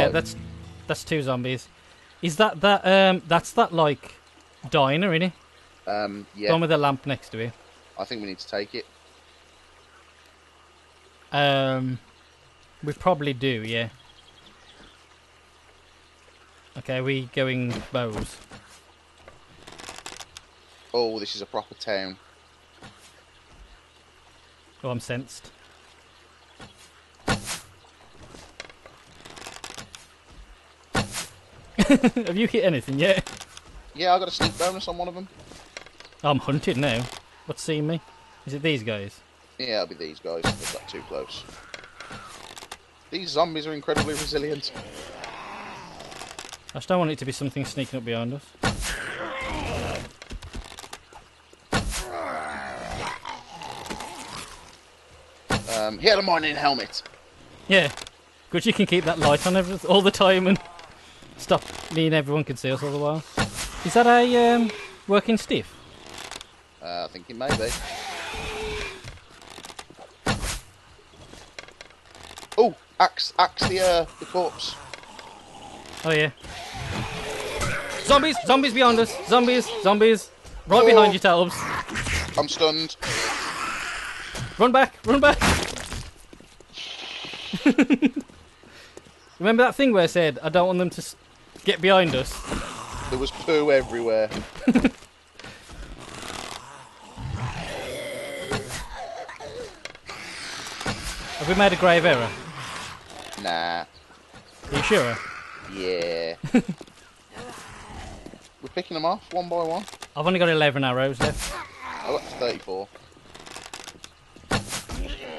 Yeah, that's that's two zombies. Is that that um that's that like diner, isn't it? Um, The yeah, one with the lamp next to it. I think we need to take it. Um we probably do, yeah. Okay, we going bows. Oh, this is a proper town. Oh, I'm sensed. Have you hit anything yet? Yeah, I got a sneak bonus on one of them. I'm hunted now. What's seeing me? Is it these guys? Yeah, it'll be these guys. Got too close. These zombies are incredibly resilient. I just don't want it to be something sneaking up behind us. Um, he had a mining helmet. Yeah. Good you can keep that light on every, all the time and me and everyone can see us all the while. Is that a um, working stiff? Uh, I think it may be. Oh, axe, axe the uh, the corpse. Oh yeah. Zombies! Zombies behind us! Zombies! Zombies! Right behind Oh. you, Talbs. I'm stunned. Run back! Run back! Remember that thing where I said I don't want them to get behind us? There was poo everywhere. Have we made a grave error? Nah. Are you sure? Yeah. We're picking them off one by one. I've only got 11 arrows left. I got 34.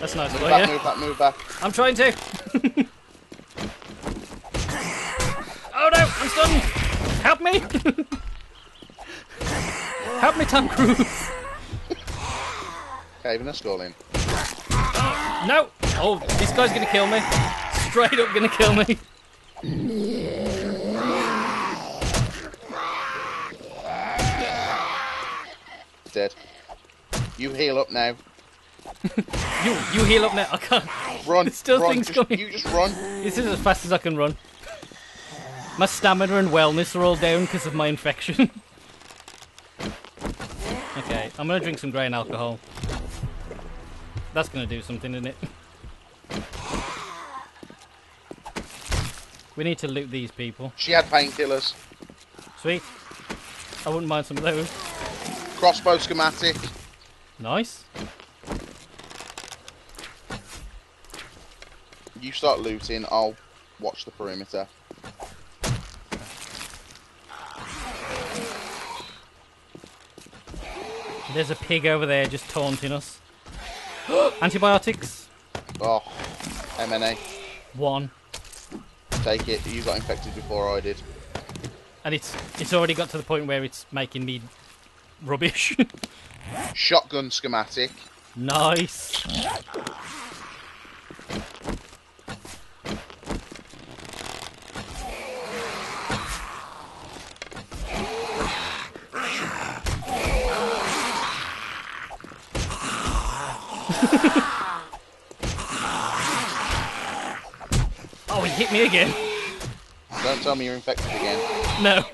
That's nice, Move boy, back, yeah? move back, move back. I'm trying to. oh I'm stunned. Help me. Help me, Tom Cruise. Caving a skull in. Uh, no. Oh, this guy's gonna kill me. Straight up gonna kill me. Dead. You heal up now. You, you heal up now. I can't. Run. There's still run. things just, coming. You just run. This is as fast as I can run. My stamina and wellness are all down because of my infection. okay, I'm gonna drink some grain alcohol. That's gonna do something, isn't it? We need to loot these people. She had painkillers. Sweet. I wouldn't mind some of those. Crossbow schematic. Nice. You start looting. I'll watch the perimeter. There's a pig over there just taunting us. Antibiotics. Oh, MNA. One. Take it. You got infected before I did. And it's it's already got to the point where it's making me rubbish. Shotgun schematic. nice. Oh, he hit me again. Don't tell me you're infected again. No.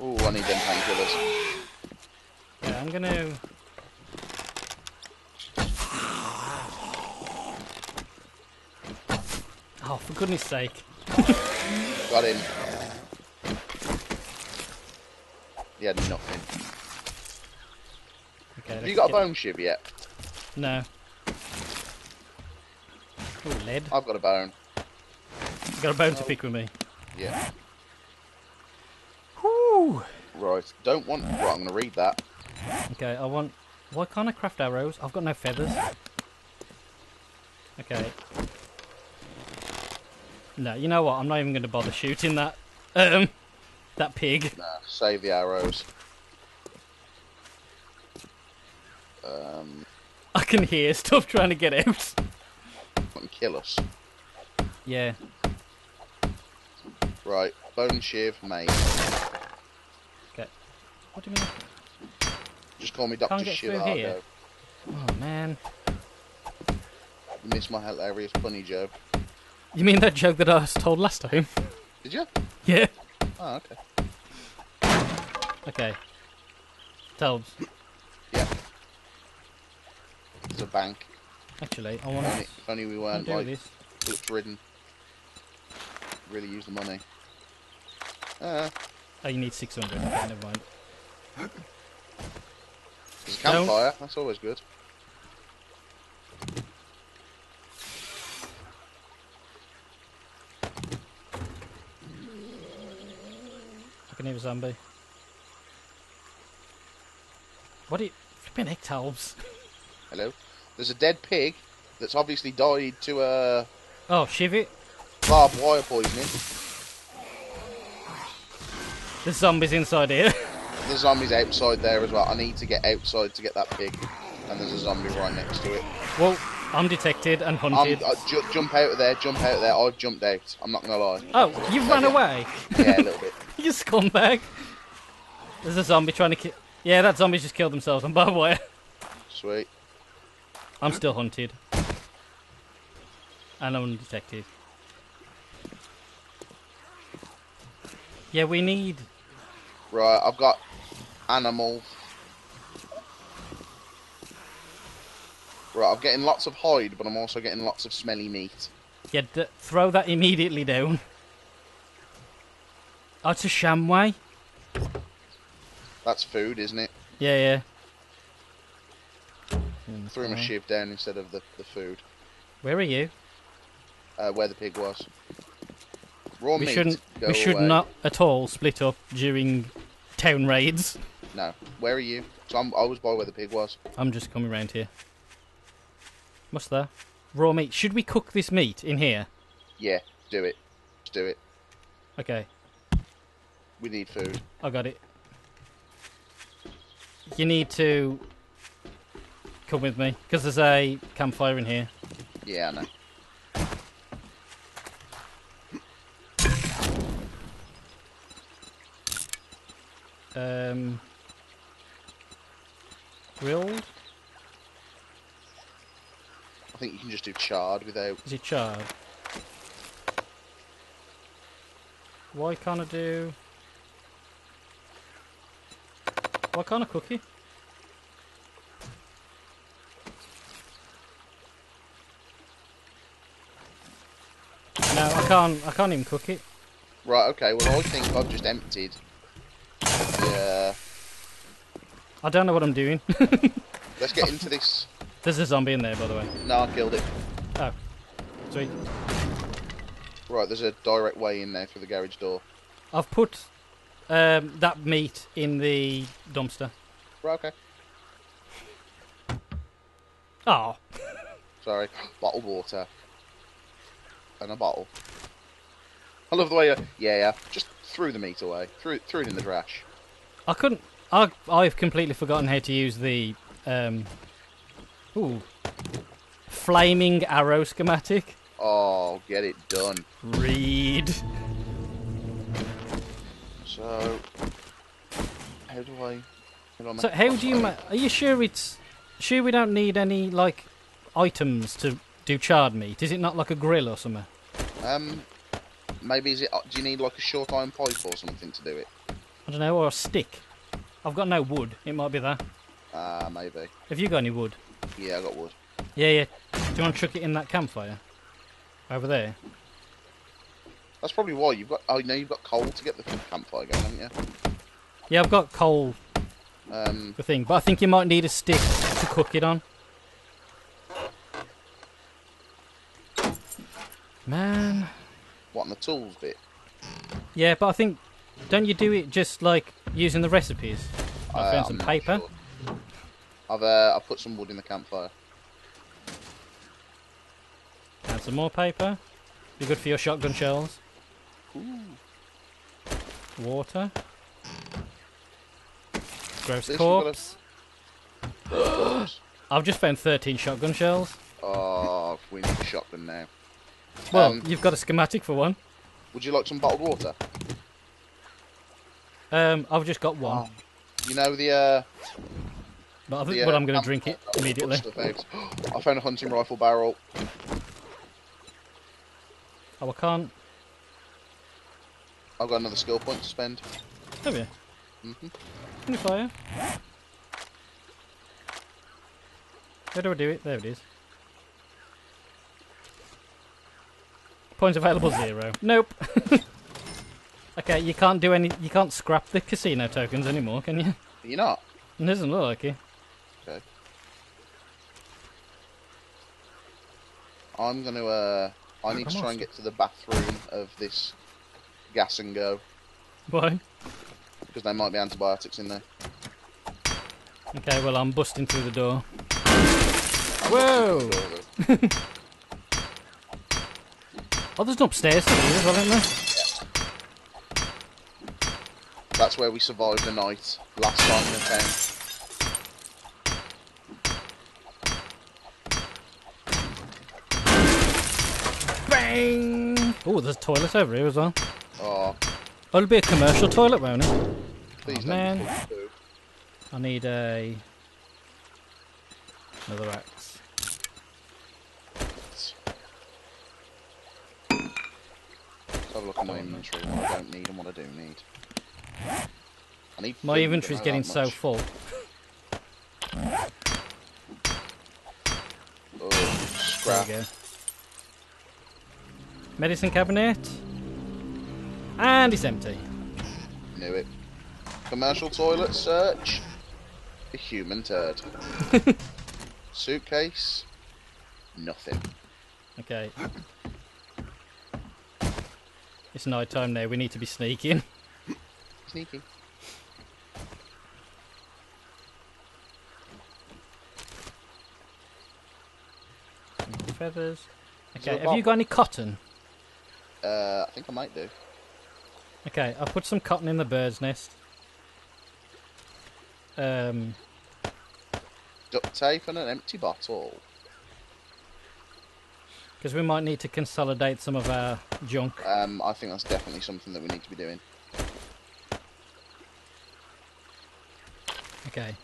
Ooh, I need them painkillers. Yeah, I'm gonna. Oh, for goodness sake. Got him. He had nothing. Okay, Have you got a bone shiv yet? No. Ooh, lead. I've got a bone. You got a bone to pick with me. Yeah. Whew. Right. Don't want. Right, I'm going to read that. Okay, I want. Why can't I craft arrows? I've got no feathers. Okay. No, you know what? I'm not even going to bother shooting that. Um, that pig. Nah, save the arrows. Um, I can hear stuff trying to get out. And kill us. Yeah. Right. Bone shiv, mate. Okay. What do you mean? Just call me Doctor Can't get through Shivardo. Oh man. You missed my hilarious funny joke. You mean that joke that I was told last time? Did you? Yeah. Oh, okay. Okay. Talbs. Yeah. It's a bank. Actually, I want if only we weren't like this. glitch ridden. Really use the money. Uh, Oh, you need 600. Okay, never mind. there's a campfire. That's always good. I can hear a zombie. What are you... Flipping heck, Talbs. Hello. There's a dead pig that's obviously died to uh, Oh, shiv it. barbed wire poisoning. There's zombies inside here. The zombie's outside there as well. I need to get outside to get that pig. And there's a zombie right next to it. well, I'm detected and I'm, hunted. uh, ju- jump out of there, jump out of there. I've jumped out. I'm not gonna lie. Oh, you've run away. Yeah, a little bit. you scumbag. There's a zombie trying to kill... Yeah, that zombie's just killed themselves on barbed wire. Sweet. I'm still hunted. And I'm undetected. Yeah, we need... Right, I've got animal. Right, I'm getting lots of hide, but I'm also getting lots of smelly meat. Yeah, d- throw that immediately down. Oh, it's a shamway? That's food, isn't it? Yeah, yeah. Hmm, Threw my shiv down instead of the, the food. Where are you? Uh, where the pig was. Raw We meat. shouldn't. we should away. not at all split up during town raids. No. Where are you? So I'm, I was by where the pig was. I'm just coming round here. What's that? Raw meat. Should we cook this meat in here? Yeah, do it. Just do it. Okay, We need food. I got it. You need to come with me because there's a campfire in here. Yeah, I know. Um, grilled. I think you can just do charred without. Is it charred? Why can't I do? Why can't I cook it? No, I can't. I can't even cook it. Right, okay, well, I think I've just emptied. Yeah. I don't know what I'm doing. Let's get into this. There's a zombie in there, by the way. No, I killed it. Oh, sweet. Right, there's a direct way in there through the garage door. I've put um, that meat in the dumpster. Right, okay. Oh, Sorry. Bottled water. And a bottle. I love the way you. Yeah, yeah. Just threw the meat away. Threw, threw it in the trash. I couldn't. I I've completely forgotten how to use the um. Ooh. Flaming arrow schematic. Oh, get it done. Read. So. How do I. How do I So how do you? Ma- are you sure it's? Sure we don't need any like items to do charred meat? Is it not like a grill or something? Um. Maybe is it. Do you need like a short iron pipe or something to do it? I don't know, or a stick. I've got no wood. It might be that. Ah, maybe. Have you got any wood? Yeah, I got wood. Yeah, yeah. Do you want to chuck it in that campfire? Over there. That's probably why you've got. Oh, no, you've got coal to get the campfire going, haven't you? Yeah, I've got coal Um. the thing, but I think you might need a stick to cook it on. Man, What on the tools bit? yeah, but I think don't you do it just like using the recipes? I Uh, found some I'm paper. sure. I've uh, I've put some wood in the campfire. And some more paper. Be good for your shotgun shells. Water. Gross This corpse. I've just found 13 shotgun shells. oh, we need a shotgun now. Well, Um, you've got a schematic for one. Would you like some bottled water? Um, I've just got one. You know the uh, But, I think, The, but uh, I'm going to drink it immediately. I found a hunting rifle barrel. Oh, I can't. I've got another skill point to spend. Have you? hmm Can you fire? Where do I do it? There it is. Points available zero. Nope. okay, you can't do any. You can't scrap the casino tokens anymore, can you? You're not. It doesn't look like it. Okay. I'm gonna. Uh, I need to try and get to the bathroom of this gas and go Why? because there might be antibiotics in there. Okay, well I'm busting through the door. I'm Whoa! looking for the door, Oh, there's an upstairs to do as well, isn't there? That's where we survived the night last time in the town. Bang! Oh, there's a toilet over here as well. Oh, Oh, it'll be a commercial toilet, won't it? please Oh, man. be put poo. I need a another axe. Let's have a look at my inventory. What I don't need and what I do need. I need. My inventory's getting so full. Oh, There scrap. we go. Medicine cabinet. And it's empty. Knew it. Commercial toilet search. A human turd. Suitcase. Nothing. Okay. It's night time now, we need to be sneaking. Sneaky. Feathers. Okay, have you got any cotton? Uh, I think I might do. Okay, I'll put some cotton in the bird's nest. Um, Duct tape and an empty bottle. Because we might need to consolidate some of our junk. Um, I think that's definitely something that we need to be doing. Okay.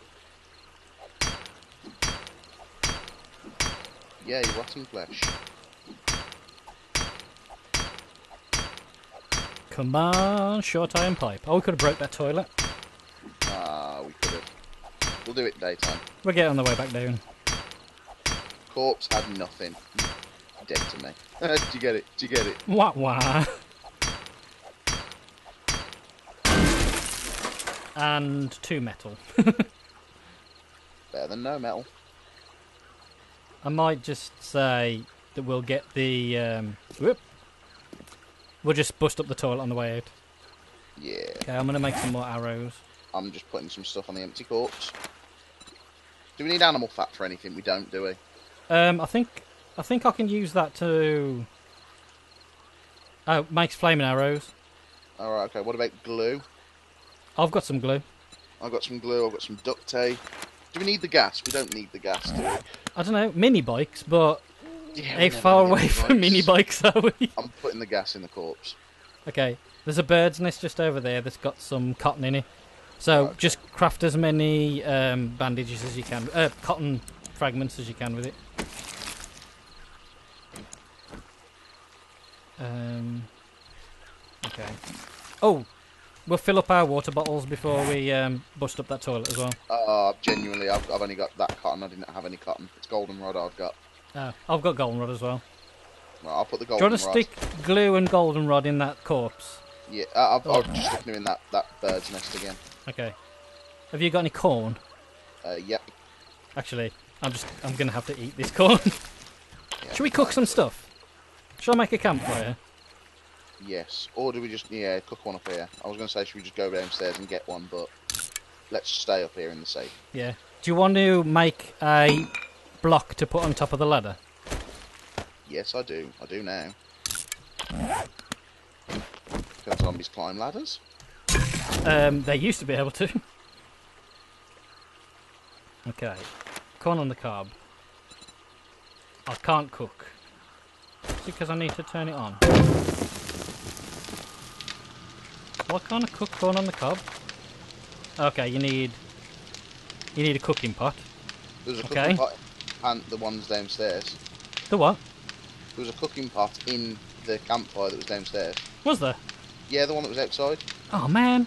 Yeah, rotten flesh. Come on, short iron pipe. Oh, we could have broke that toilet. Ah, we could have. We'll do it daytime. We'll get on the way back down. Corpse had nothing. Dead to me. Do you get it? Do you get it? Wah wah. and two metal. Better than no metal. I might just say that we'll get the. Um, whoop. We'll just bust up the toilet on the way out. Yeah. Okay, I'm gonna make some more arrows. I'm just putting some stuff on the empty corpse. Do we need animal fat for anything? We don't, do we? Um, I think I think I can use that to. Oh, makes flaming arrows. Alright, okay. What about glue? I've got some glue. I've got some glue, I've got some duct tape. Do we need the gas? We don't need the gas, do we? I don't know mini bikes, but Yeah, how far away bikes. from mini bikes are we? I'm putting the gas in the corpse. Okay, there's a bird's nest just over there that's got some cotton in it. So Okay. just craft as many um, bandages as you can, uh, cotton fragments as you can with it. Um, okay. Oh, we'll fill up our water bottles before we um, bust up that toilet as well. Uh, genuinely, I've, I've only got that cotton. I didn't have any cotton. It's goldenrod I've got. Uh, I've got goldenrod as well. Right, I'll put the goldenrod. Do you want to stick glue and goldenrod in that corpse? Yeah, uh, I've, Oh. I've just them in that, that bird's nest again. Okay. Have you got any corn? Uh, yep. Actually, I'm just I'm gonna have to eat this corn. Yeah, Should we cook some stuff? Shall I make a campfire? Yes. Or do we just, yeah, cook one up here? I was going to say, should we just go downstairs and get one, but let's stay up here in the safe. Yeah. Do you want to make a block to put on top of the ladder? Yes, I do. I do now. Can zombies climb ladders? Um, they used to be able to. okay. Corn on the cob. I can't cook. Because I need to turn it on? Why can't I cook corn on the cob? Okay, you need You need a cooking pot. There's a Okay. cooking pot and the ones downstairs. The what? There was a cooking pot in the campfire that was downstairs. Was there? Yeah, the one that was outside. Oh man.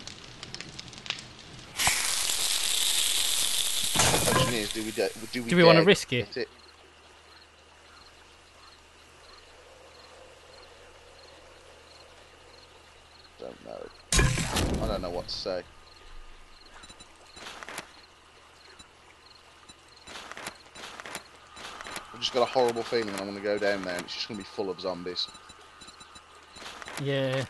Question is, do we do, do we, Do we wanna risk it? get Don't know. I don't know what to say. I've just got a horrible feeling I'm going to go down there and it's just going to be full of zombies. Yeah.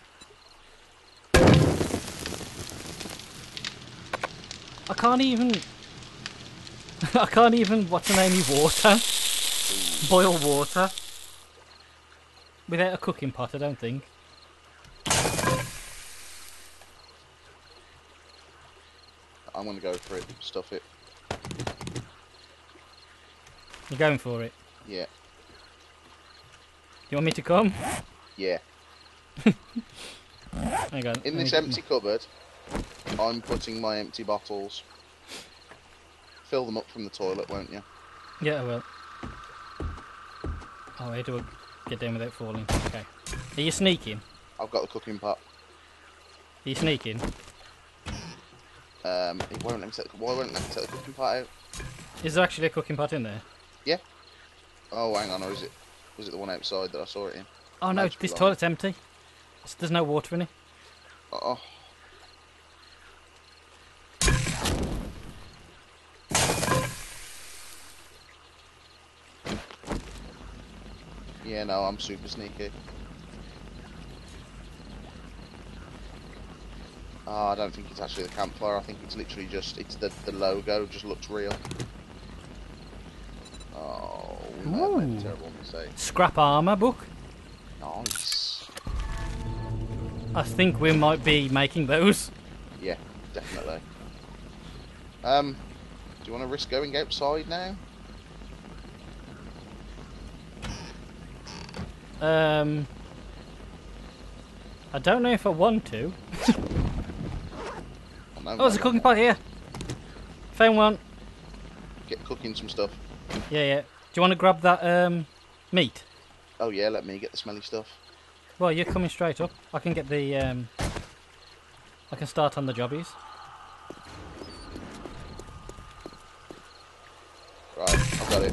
I can't even. I can't even. What's the name? of Water. Boil water. Without a cooking pot, I don't think. I'm going to go for it. Stuff it. You're going for it. Yeah. You want me to come? Yeah. Hang on. In this empty cupboard, I'm putting my empty bottles. Fill them up from the toilet, won't you? Yeah, I will. Oh, how do I get down without falling? Okay. Are you sneaking? I've got the cooking pot. Are you sneaking? Um, it won't let me take. Why won't let me take the cooking pot out? Is there actually a cooking pot in there? Yeah. Oh, hang on, or is it? Was it the one outside that I saw it in? Oh no, this toilet's empty. There's no water in it. Oh. Yeah, no, I'm super sneaky. Oh, I don't think it's actually the campfire. I think it's literally just it's the the logo just looks real. Oh, we made a terrible mistake. Scrap armor book. Nice. I think we might be making those. Yeah, definitely. Um, do you want to risk going outside now? Um, I don't know if I want to. Oh, there's a cooking pot here. Found one. Get cooking some stuff. Yeah, yeah. Do you want to grab that um meat? Oh yeah, let me get the smelly stuff. Well, you're coming straight up. I can get the um. I can start on the jobbies. Right, I've got it.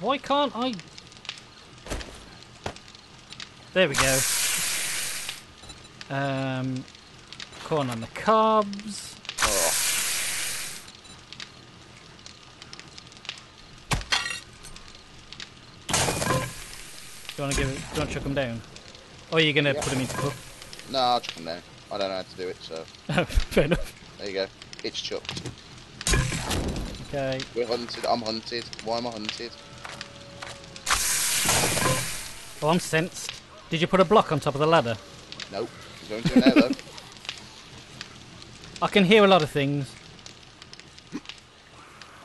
Why can't I? There we go. Um, corn on the cobs. Oh, Do you want to give it? Do you want to chuck them down? Or are you gonna Yeah. put them into cook? no, I'll chuck them down. I don't know how to do it, so Fair enough. there you go. It's chucked. Okay. We're hunted. I'm hunted. Why am I hunted? Oh, I'm sensed. Did you put a block on top of the ladder? Nope. Going to now though. I can hear a lot of things.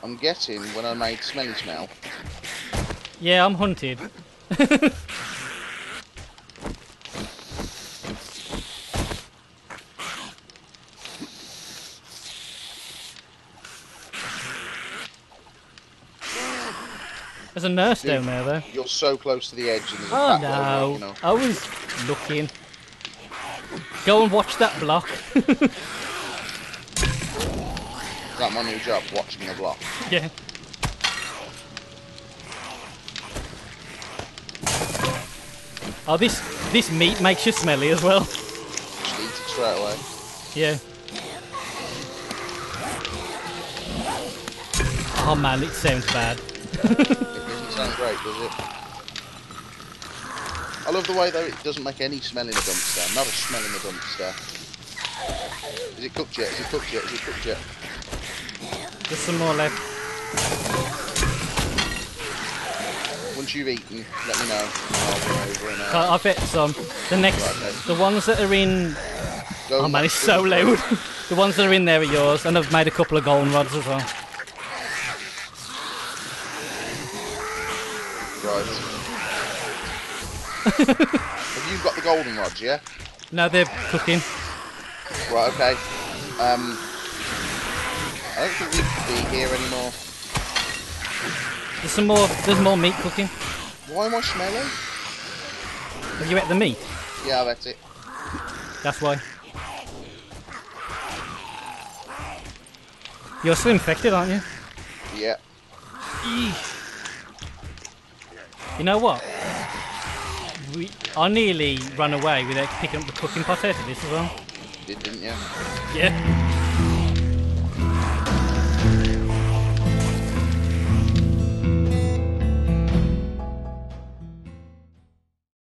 I'm getting when I made smelly smell. Yeah, I'm hunted. There's a nurse Dude. down there, though. You're so close to the edge and there's Oh no! I was looking. Go and watch that block. That my new job? Watching the block. yeah. Oh, this this meat makes you smelly as well. Just eat it straight away. Yeah. Oh man, it sounds bad. It doesn't sound great, does it? I love the way though it doesn't make any smell in the dumpster. Not a smell in the dumpster. Is it cooked yet? Is it cooked yet? Is it cooked yet? There's some more left. Once you've eaten, let me know. I'll run over and uh, I I bet some. The next, Right, the ones that are in. go Oh man, it's so loud. the ones that are in there are yours, and I've made a couple of golden rods as well. Right. Have you got the golden rods, yeah? No, they're cooking. Right, okay. Um, I don't think we can be here anymore. There's some more. There's more meat cooking. Why am I smelling? Have you ate the meat? Yeah, I that's it. That's why. You're still infected, aren't you? Yeah. You know what? We, I nearly ran away without picking up the cooking pot out of this as well. Did, didn't you? Yeah.